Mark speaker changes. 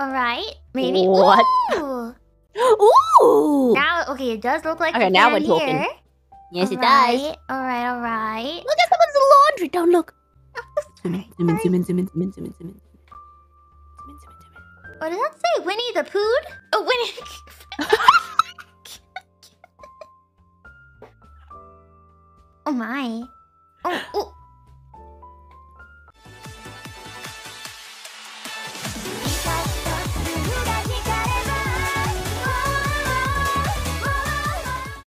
Speaker 1: All right. Maybe.
Speaker 2: What?
Speaker 1: Ooh.
Speaker 2: Ooh.
Speaker 1: Now, okay, it does look like
Speaker 2: Okay, now we're talking.
Speaker 1: here.
Speaker 2: yes, it does.
Speaker 1: Alright, Alright.
Speaker 2: Look at someone's laundry. Don't look. Zoom in, zoom in, zoom in, zoom in, zoom in, zoom in, zoom in.
Speaker 1: What does that say? Winnie the Pooh? Oh, Winnie. oh my. Oh.